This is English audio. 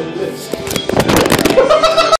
What list?